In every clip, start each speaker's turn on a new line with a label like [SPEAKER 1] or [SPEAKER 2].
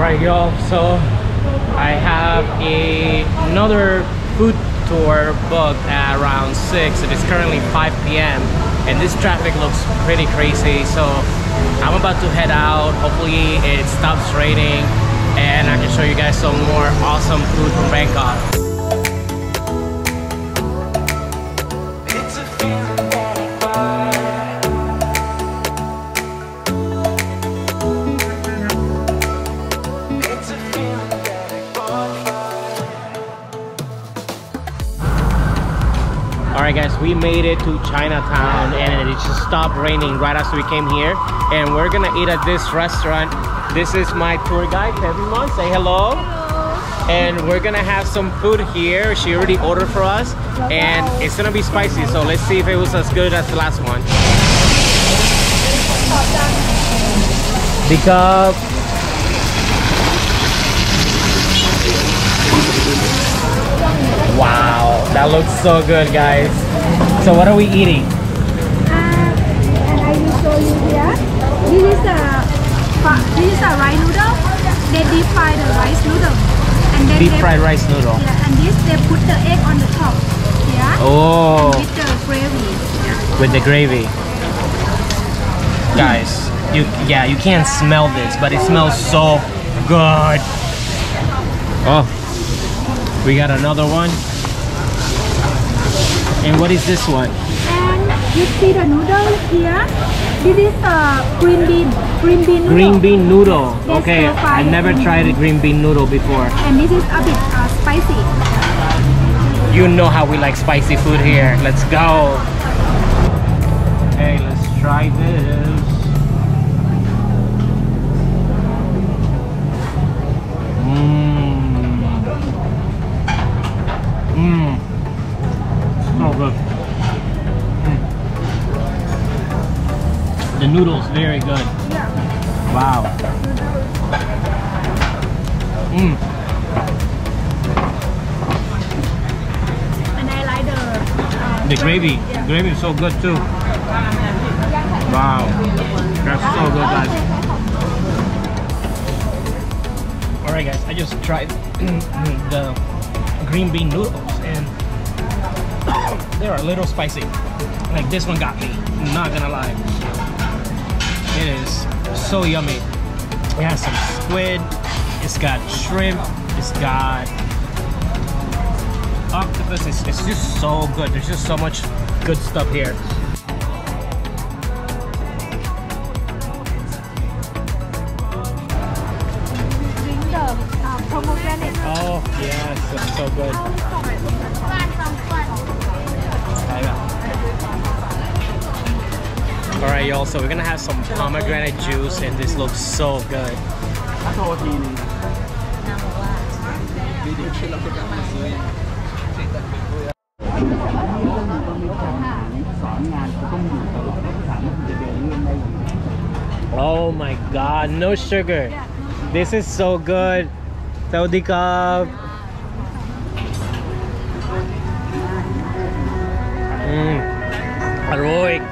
[SPEAKER 1] Alright y'all, so I have a, another food tour booked at around 6 it is currently 5 p.m. and this traffic looks pretty crazy so I'm about to head out hopefully it stops raining and I can show you guys some more awesome food from Bangkok. Alright guys, we made it to Chinatown and it just stopped raining right after we came here. And we're gonna eat at this restaurant. This is my tour guide, everyone. Say hello. And we're gonna have some food here. She already ordered for us. And it's gonna be spicy, so let's see if it was as good as the last one. Because that looks so good, guys. So what are we eating?
[SPEAKER 2] Uh, and I will show you here. This is a this is a rice noodle. They deep fry the rice noodle. And then
[SPEAKER 1] Deep
[SPEAKER 2] they,
[SPEAKER 1] fried rice noodle.
[SPEAKER 2] Yeah, and this they put the egg on the top. Yeah.
[SPEAKER 1] Oh,
[SPEAKER 2] With the gravy. Yeah.
[SPEAKER 1] with the gravy. Guys, you yeah, you can't smell this, but it smells so good. Oh, we got another one. And what is this one?
[SPEAKER 2] And you see the noodle here. This is a green bean, green bean noodle.
[SPEAKER 1] Green bean noodle.
[SPEAKER 2] Yes,
[SPEAKER 1] Okay, I've never tried a green bean noodle before.
[SPEAKER 2] And this is a bit uh, spicy.
[SPEAKER 1] You know how we like spicy food here. Let's go. Hey, let's try this. So good. Mm. The noodles very good.
[SPEAKER 2] Yeah.
[SPEAKER 1] Wow. Mmm.
[SPEAKER 2] And I like the uh,
[SPEAKER 1] The gravy,
[SPEAKER 2] Yeah.
[SPEAKER 1] gravy is so good too. Wow, that's so good, guys. All right, guys, I just tried the green bean noodles, and they're a little spicy. Like this one got me. Not gonna lie, it is so yummy. It has some squid. It's got shrimp. It's got octopus is it's just so good. There's just so much good stuff here.
[SPEAKER 2] uh.
[SPEAKER 1] Oh yes, so good. All right, y'all, so we're gonna have some pomegranate juice and this looks so good. Oh my god, no sugar. This is so good. Saudi cup. Mm.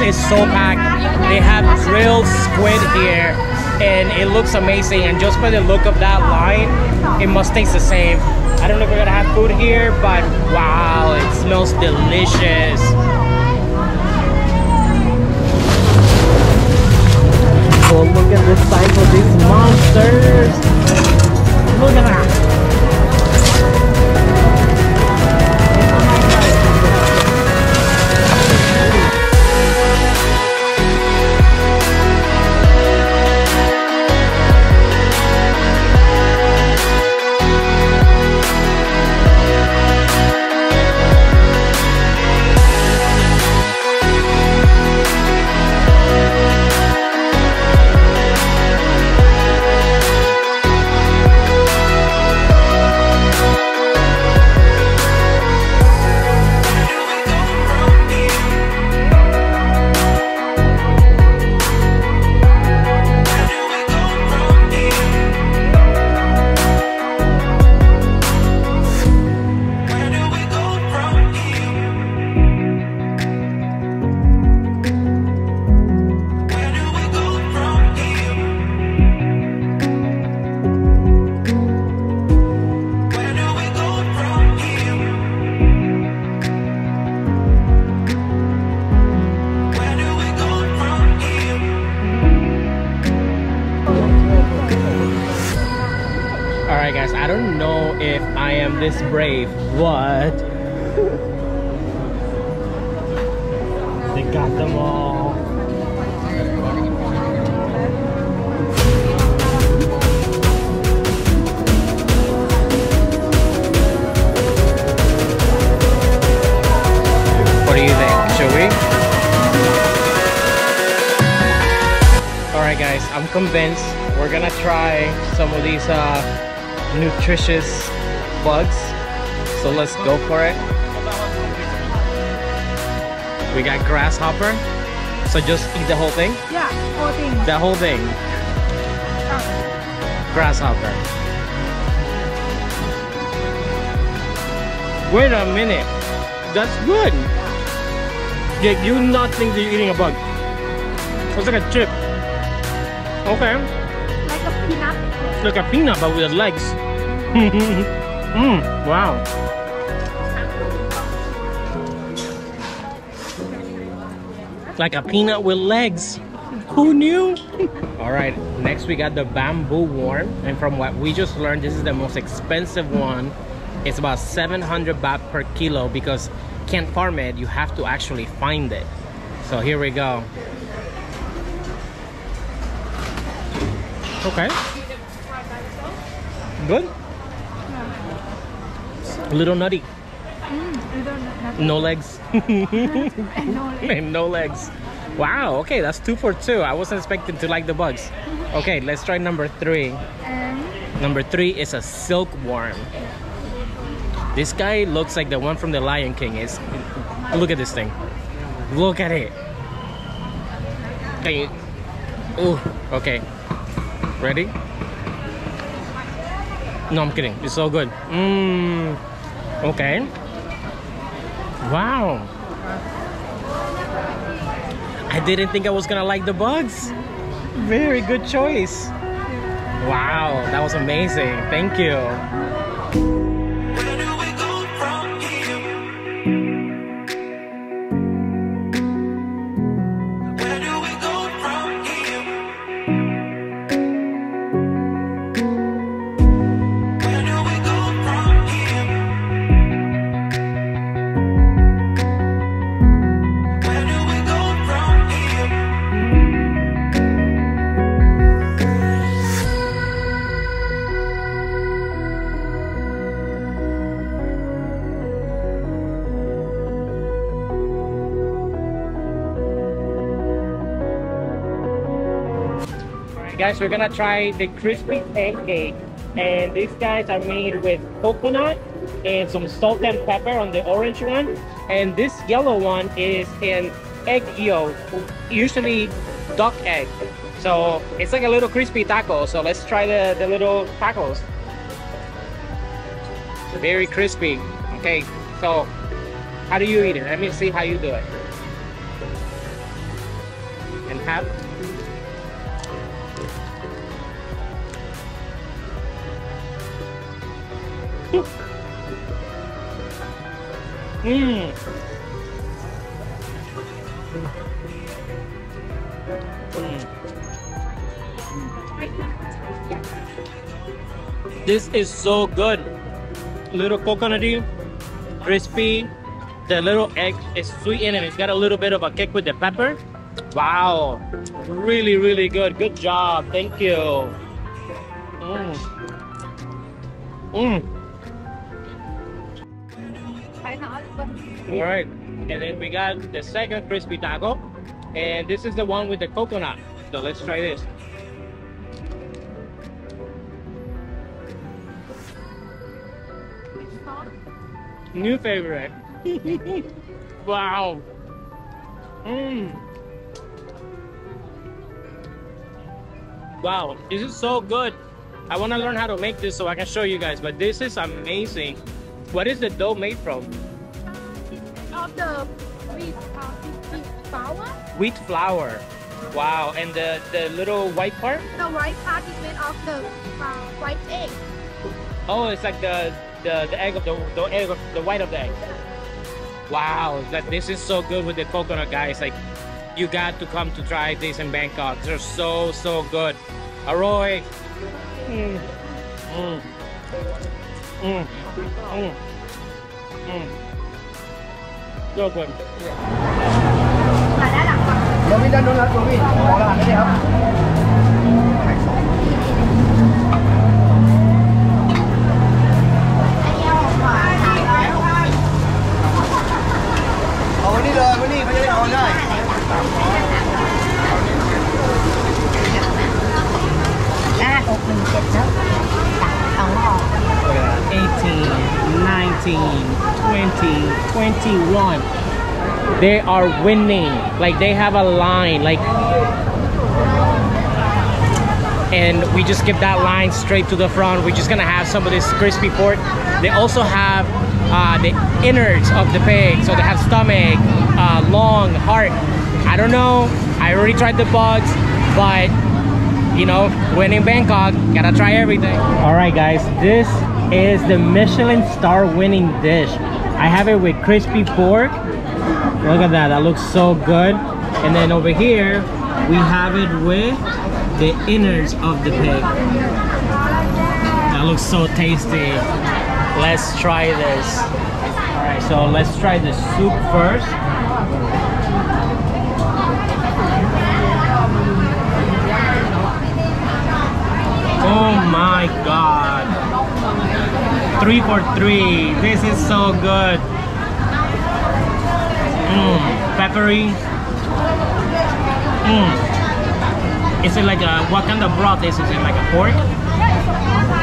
[SPEAKER 1] Is so packed. They have grilled squid here, and it looks amazing. And just by the look of that line, it must taste the same. I don't know if we're gonna have food here, but wow, it smells delicious. Oh, look at the size of these monsters! Look at that! Brave. What? they got them all. What do you think? Should we? Alright guys, I'm convinced we're gonna try some of these uh, nutritious bugs. So let's go for it. We got grasshopper. So just eat the whole thing?
[SPEAKER 2] Yeah, whole thing.
[SPEAKER 1] The whole thing. Grasshopper. Wait a minute. That's good. Yeah, you not think that you're eating a bug. It's like a chip. Okay.
[SPEAKER 2] Like a peanut.
[SPEAKER 1] Like a peanut but with legs. mm, wow. Like a peanut with legs. Who knew? All right, next we got the bamboo worm. And from what we just learned, this is the most expensive one. It's about 700 baht per kilo because can't farm it, you have to actually find it. So here we go. Okay. Good. A little nutty.
[SPEAKER 2] Mm, I don't.
[SPEAKER 1] No legs.
[SPEAKER 2] And no leg.
[SPEAKER 1] and no legs. Wow, okay, that's two for two. I wasn't expecting to like the bugs. Okay, let's try number three.
[SPEAKER 2] And
[SPEAKER 1] Number three is a silkworm. This guy looks like the one from the Lion King. Is look at this thing. Look at it. Hey. Ooh, okay. Ready? No, I'm kidding. It's so good. Mmm. Okay. Wow. I didn't think I was gonna like the bugs. Very good choice. Wow, that was amazing. Thank you. Guys, we're gonna try the crispy pancake. And these guys are made with coconut and some salt and pepper on the orange one. And this yellow one is an egg yolk, usually duck egg. So it's like a little crispy taco. So let's try the, the little tacos. Very crispy. Okay, so how do you eat it? Let me see how you do it. And have Mmm. This is so good. Little coconutty, crispy. The little egg is sweetened and it's got a little bit of a kick with the pepper. Wow. Really, really good. Good job. Thank you. Mmm. Mmm. All right, and then we got the second crispy taco, and this is the one with the coconut. So let's try this. New favorite. wow. Mmm. Wow, this is so good. I want to learn how to make this so I can show you guys, but this is amazing. What is the dough made from?
[SPEAKER 2] Of the wheat, uh, wheat flour.
[SPEAKER 1] wheat flour. Wow, and the, the little white part?
[SPEAKER 2] The white part is made of the uh, white egg.
[SPEAKER 1] Oh, it's like the the, the egg of the the egg of the white of the egg. Wow, that this is so good with the coconut guys. Like you got to come to try this in Bangkok. They're so so good. Aroy. Mm. Mm. Mm. Mm. Mm. So good.
[SPEAKER 2] มาด้านหลังก่อน
[SPEAKER 3] เดี๋ยวพี่ด้านนู้นนะตัวพี่มองรหัสได้เลยครับไข่สองเอาวันนี้เลยวันนี้เขาจะได้เอาได้
[SPEAKER 2] รหัสหกหนึ่งเจ็ดเนอะ
[SPEAKER 1] 20, 21. They are winning. Like they have a line. Like and we just skip that line straight to the front. We're just gonna have some of this crispy pork. They also have uh, the innards of the pig. So they have stomach, uh, lung, heart. I don't know. I already tried the bugs, but you know, when in Bangkok, gotta try everything. All right, guys, this is the Michelin star winning dish. I have it with crispy pork. Look at that, that looks so good. And then over here, we have it with the innards of the pig. That looks so tasty. Let's try this. All right, so let's try the soup first. Oh my god three for three. This is so good. Mmm, peppery. Mmm. Is it like a, what kind of broth is it like a pork?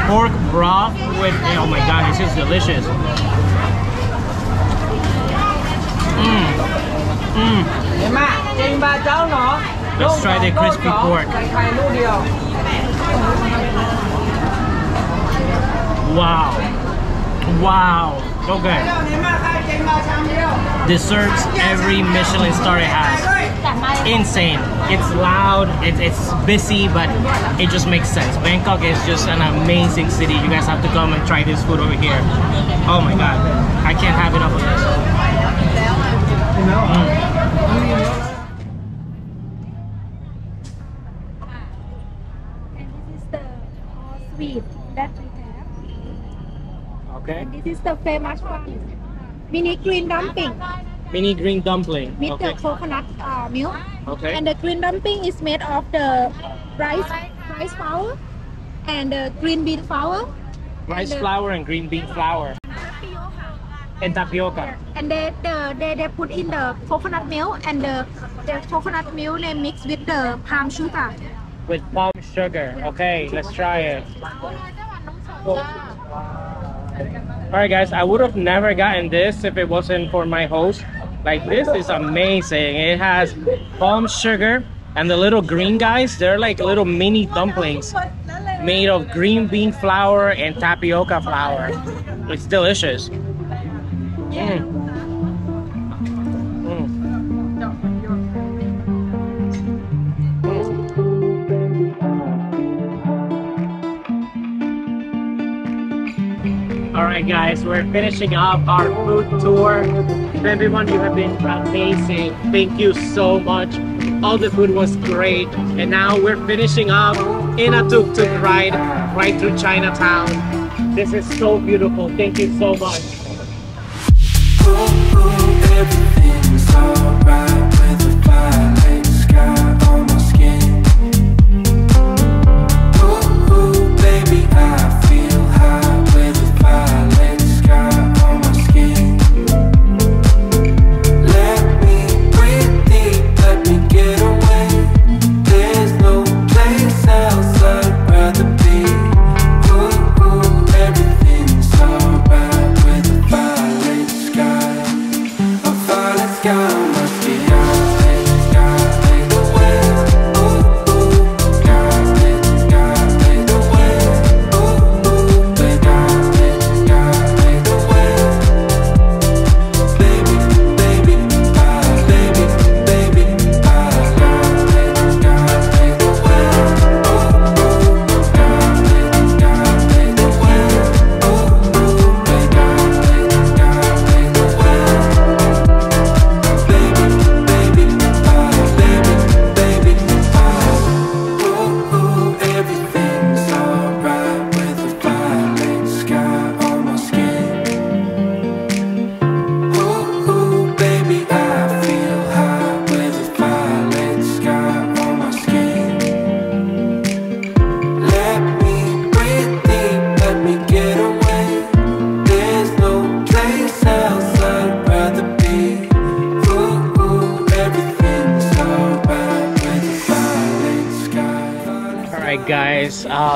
[SPEAKER 1] Pork broth with, oh my god, this is delicious. Mmm. Mmm. Let's try the crispy pork. Wow. Wow. Okay. Deserves every Michelin star it has. Insane. It's loud. It's busy, but it just makes sense. Bangkok is just an amazing city. You guys have to come and try this food over here. Oh my God. I can't have enough of this. Mm. Okay.
[SPEAKER 2] and this is the famous one mini green dumpling
[SPEAKER 1] Mini green dumpling.
[SPEAKER 2] with
[SPEAKER 1] Okay.
[SPEAKER 2] the coconut uh, milk
[SPEAKER 1] Okay.
[SPEAKER 2] and the green dumpling is made of the rice rice flour and the green bean flour
[SPEAKER 1] Rice uh, flour and green bean flour. And tapioca.
[SPEAKER 2] and they, the, they they put in the coconut milk and the, the coconut milk they mix with the palm sugar
[SPEAKER 1] With palm sugar. Okay, let's try it. Alright guys, I would have never gotten this if it wasn't for my host. Like this is amazing. It has palm sugar and the little green guys, they're like little mini dumplings made of green bean flour and tapioca flour. It's delicious. Mm. Right, guys, we're finishing up our food tour. Everyone, you have been amazing. Thank you so much. All the food was great. And now we're finishing up in a tuk-tuk ride right through Chinatown. This is so beautiful. Thank you so much.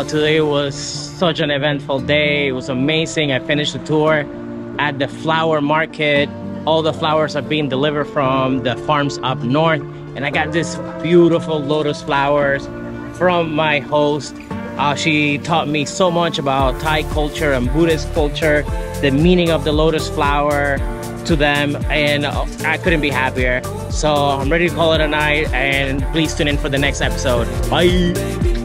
[SPEAKER 1] Uh, today was such an eventful day. It was amazing. I finished the tour at the flower market. All the flowers are being delivered from the farms up north. And I got this beautiful lotus flowers from my host. Uh, she taught me so much about Thai culture and Buddhist culture, the meaning of the lotus flower to them, and uh, I couldn't be happier. So I'm ready to call it a night, and please tune in for the next episode. Bye.